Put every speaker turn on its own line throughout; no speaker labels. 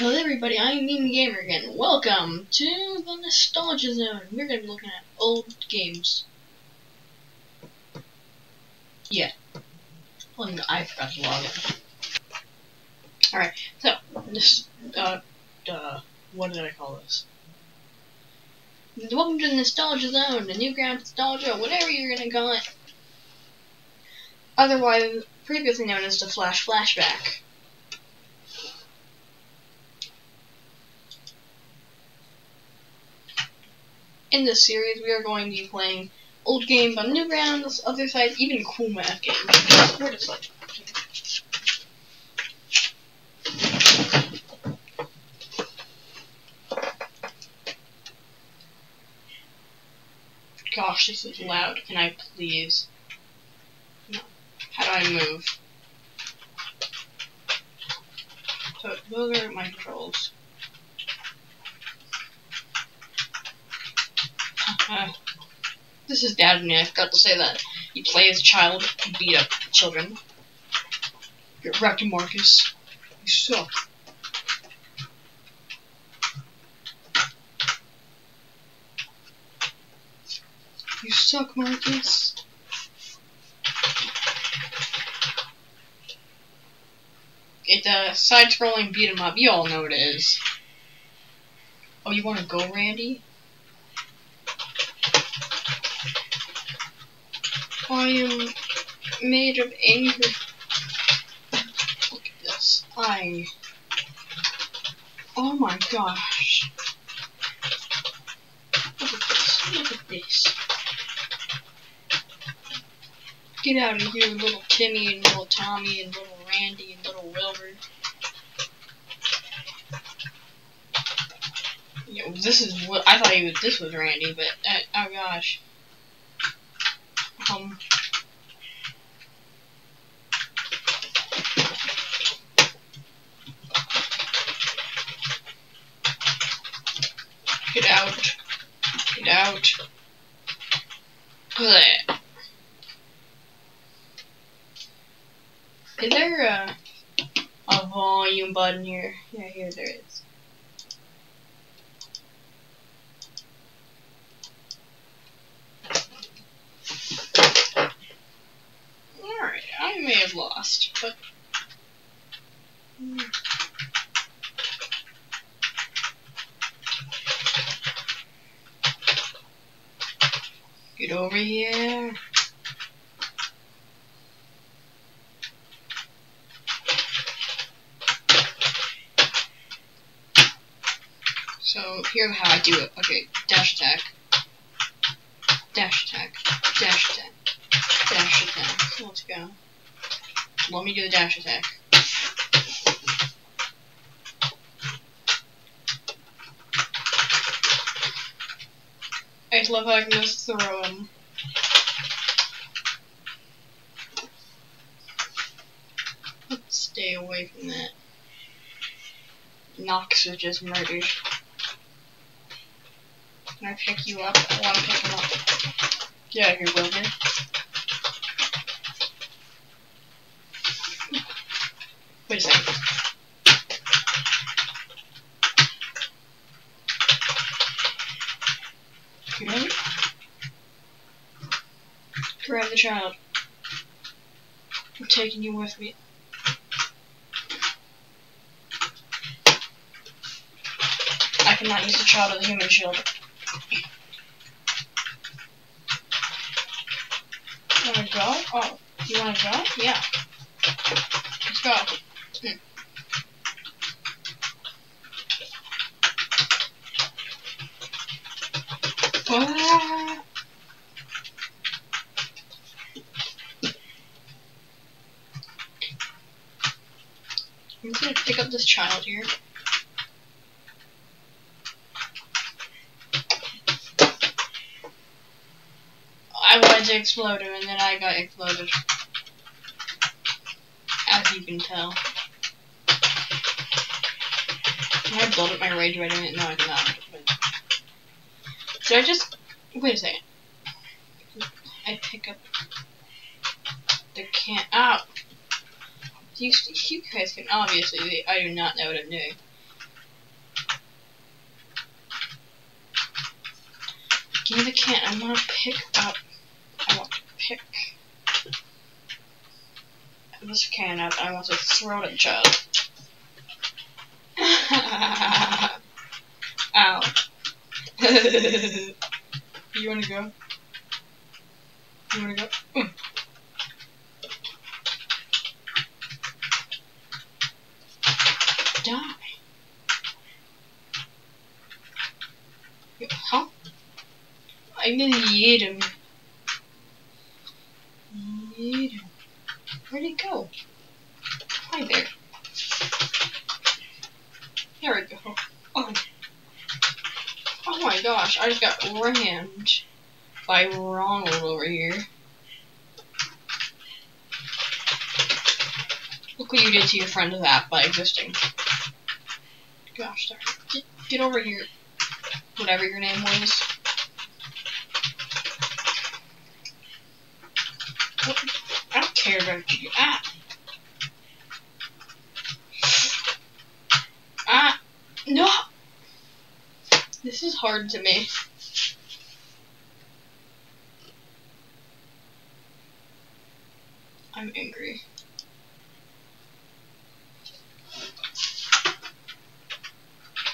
Hello everybody, I'm Meme Gamer again. Welcome to the Nostalgia Zone. We're going to be looking at old games. Yeah. Well, no, I forgot to log it. Alright, so, this, uh, uh, what did I call this? Welcome to the Nostalgia Zone, the new ground Nostalgia, whatever you're going to call it. Otherwise, previously known as the Flash Flashback. In this series, we are going to be playing old games on Newgrounds, other sites, even cool math games. Where does like Gosh, this is loud. Can I please? No. How do I move? So those are my controls. This is Dad me. I forgot to say that. You play as a child, you beat up children. You're wrecked, Marcus. You suck. You suck, Marcus. It's a side-scrolling beat 'em up. You all know what it is. Oh, you want to go, Randy? I am made of anger. Look at this. I. Oh my gosh. Look at this. Look at this. Get out of here, little Timmy and little Tommy and little Randy and little Wilbur. Yo, this is what I thought was. This was Randy, but uh, oh gosh. Um. Get out. Get out. Blech. Is there a, a volume button here? Yeah, here there is. Alright, I may have lost, but... Hmm. Get over here. So here's how I do it. Okay, dash attack, dash attack, dash attack, dash attack. Let's go. Let me do the dash attack. I just love how I can just throw him. Stay away from that. Knox was just murdered. Can I pick you up? I want to pick him up. Get out of here, Wilbur. Wait a second. You ready? Grab the child. I'm taking you with me. I cannot use the child as a human shield. Wanna go? Oh, you wanna go? Yeah. Let's go. Hmm. Ah. I'm just gonna pick up this child here. to explode him, and then I got exploded. As you can tell. Can I build up my rage right in it? No, I cannot. But... So I just... Wait a second. I pick up the can. Ah! Ow! You, you guys can obviously... I do not know what I'm doing. Give me the can. I want to pick up this can up. I want to throw it at Chug. Ow. you wanna go? You wanna go? Mm. Die. Huh? I'm gonna eat him. Eat him. Where'd he go? Hi there. There we go. Oh. Oh my gosh, I just got rammed by Ronald over here. Look what you did to your friend of that by existing. Gosh darn. Get, get over here. Whatever your name was. I don't care about you. Ah! Ah! No! This is hard to me. I'm angry.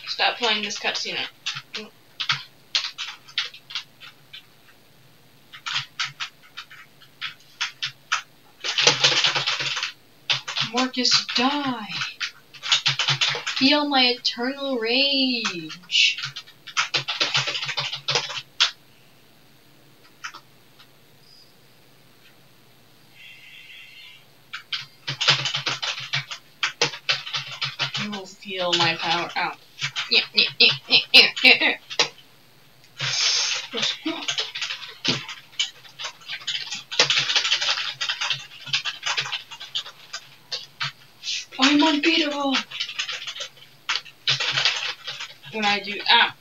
Stop playing this cutscene. Marcus, die! Feel my eternal rage! You will my power yeah. I'm unbeatable! When I do ah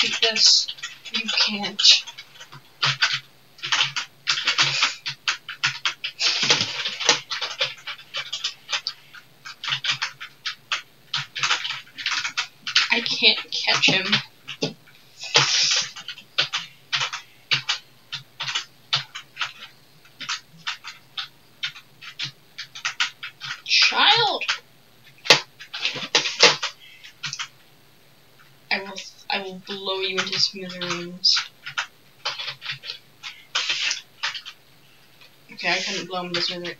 Because you can't. I can't catch him. Child! I will I will Okay, I couldn't blow him to smithereens.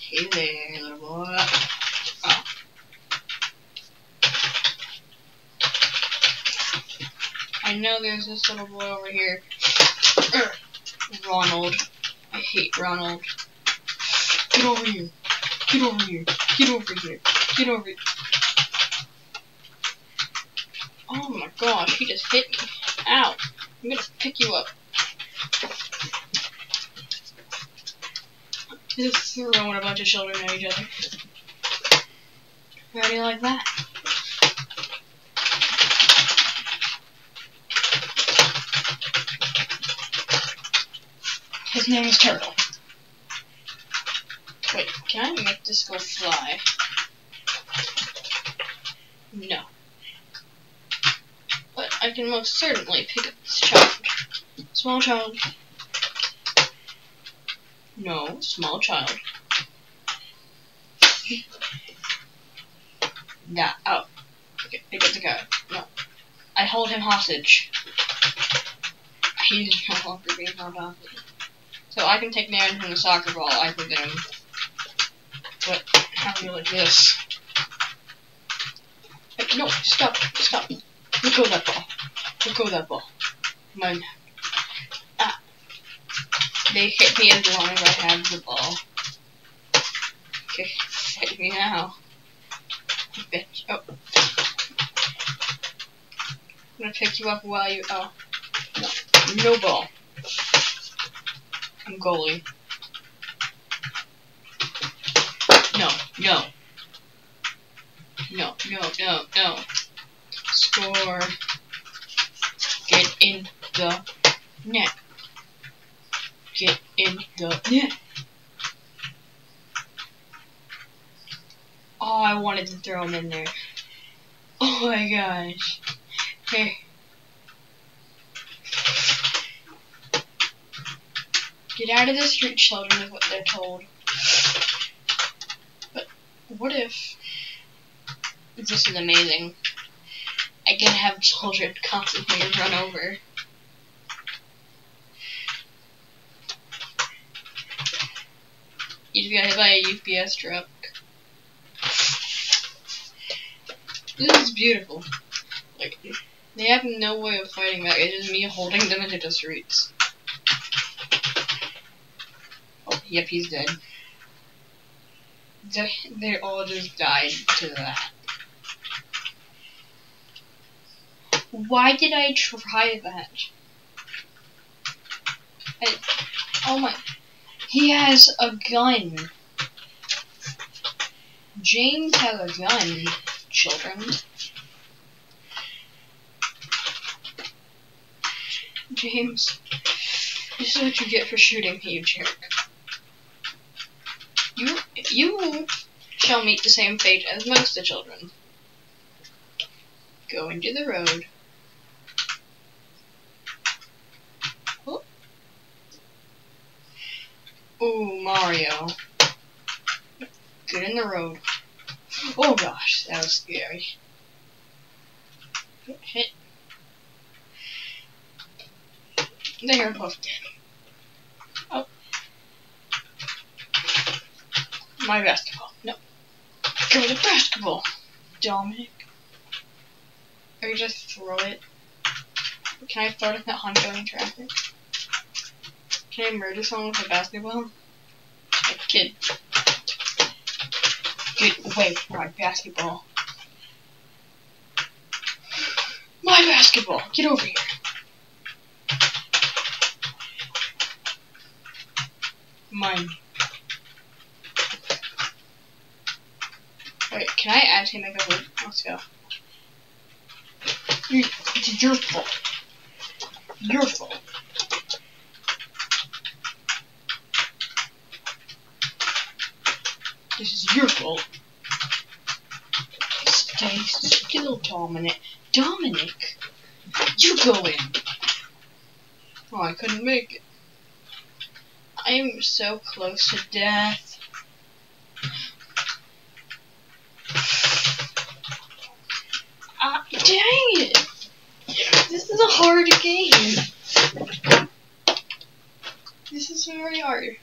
Hey there, little boy. Oh. I know there's this little boy over here. Er, Ronald. I hate Ronald. Get over here. Get over here. Get over here. Get over here. Oh my gosh, he just hit me. Ow. I'm gonna pick you up. Just throwing a bunch of children at each other. How do you like that? His name is Turtle. Wait, can I make this go fly? No. I can most certainly pick up this child. Small child. No, small child. Yeah, oh. Okay, pick up the guy. No. I hold him hostage. He's no longer being held hostage. So I can take damage from the soccer ball, I presume. But how do you like this? No, stop, stop. Let go of that ball. Let go of that ball. Mine. Ah. They hit me as long as I have the ball. Okay, fight me now. Bitch. Oh. I'm gonna pick you up while you. Oh. No. No ball. I'm goalie. No, no. No, no, no, no. Score. Get in the net. Get in the net. Oh, I wanted to throw him in there. Oh my gosh. Here. Get out of the street, children, is what they're told. But what if this is amazing? I can have children constantly run over. You just got hit by a UPS truck. This is beautiful. Like, they have no way of fighting back. It's just me holding them into the streets. Oh, yep, he's dead. They, they all just died to that. Why did I try that? I, oh my. He has a gun. James has a gun, children. James, this is what you get for shooting me, you jerk. You, you shall meet the same fate as most of the children. Go into the road. Ooh, Mario. Get in the road. Oh gosh, that was scary. Hit. They are both dead. Oh. My basketball. No. Give me to basketball, Dominic. Or you just throw it. Can I throw it in that oncoming traffic? Can I murder someone with a basketball? A kid. Get away from my basketball. My basketball! Get over here! Mine. Wait, can I actually make a loop? Let's go. It's your fault. Your fault. This is your fault. Stay still, Dominic. Dominic! You go in! Oh, I couldn't make it. I am so close to death. Ah, dang it! This is a hard game. This is very hard.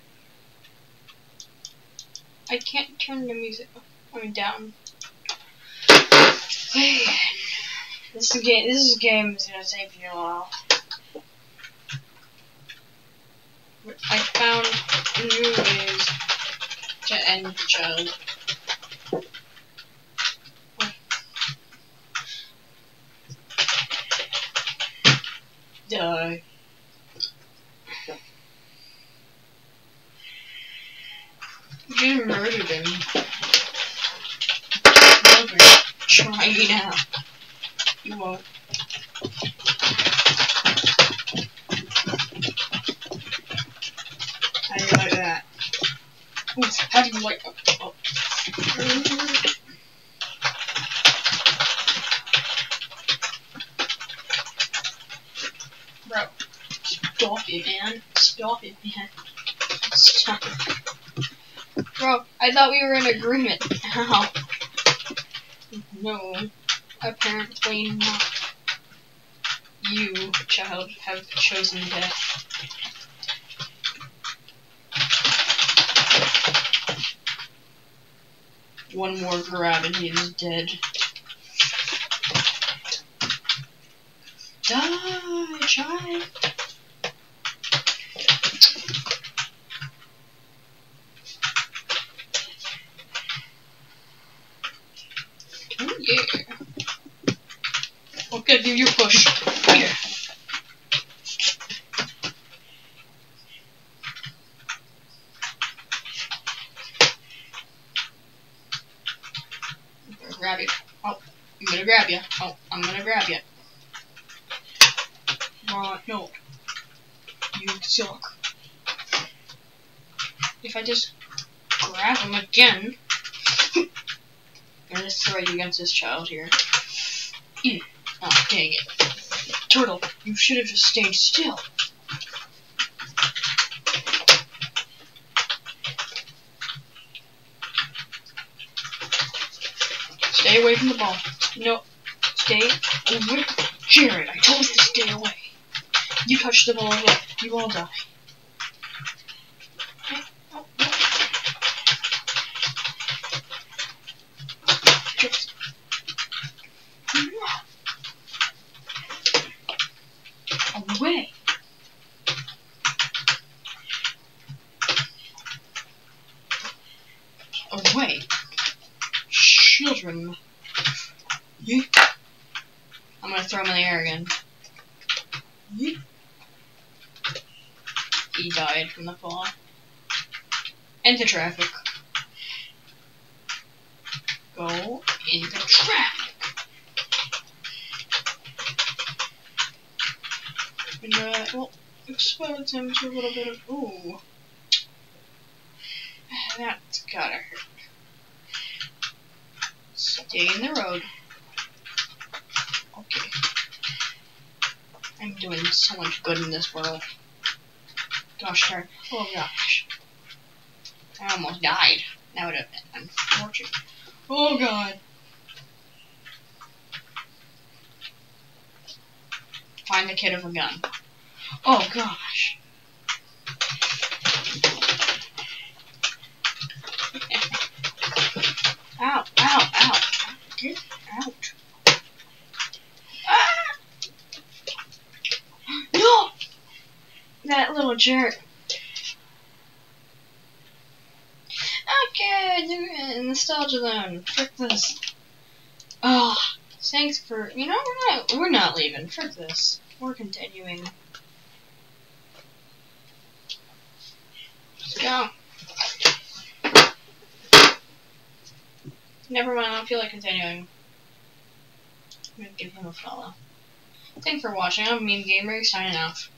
I can't turn the music I mean down. This game this game is gonna take me a while. I found new ways to end the child. Die. You murdered him. Try me now. You won't. How do you like that? Ooh, how do you like oh, oh. Bro, stop it, man. Stop it, man. I thought we were in agreement. Ow. No, apparently not. You, child, have chosen death. One more grab and he is dead. Die, child. Oh yeah. Okay, give you a push. Here. I'm gonna grab you. Oh, I'm gonna grab you. Oh, I'm gonna grab you. Uh, no. You suck. If I just grab him again, I'm gonna throw you against this child here. Ew. Oh, dang it. Turtle, you should have just stayed still. Stay away from the ball. No. Stay away. Jared, I told you to stay away. You touch the ball away. You all die. Just away. Away. I'm gonna throw him in the air again. He died from the fall. Into traffic. Go into traffic. And, uh, well, expose him to a little bit of. Ooh. That's gotta hurt. Stay in the road. Okay. I'm doing so much good in this world. Gosh darn. Oh gosh. I almost died. That would have been unfortunate. Oh god. Find the kid of a gun. Oh gosh. Ow, ow, ow. Get out. Ah! No! That little jerk. Okay, in nostalgia zone. Frick this. Oh, thanks for. You know, we're not. We're not leaving. Frick this. We're continuing. Let's go. Never mind. I don't feel like continuing. I'm gonna give him a follow. Thanks for watching. I'm Meme Gamer signing off.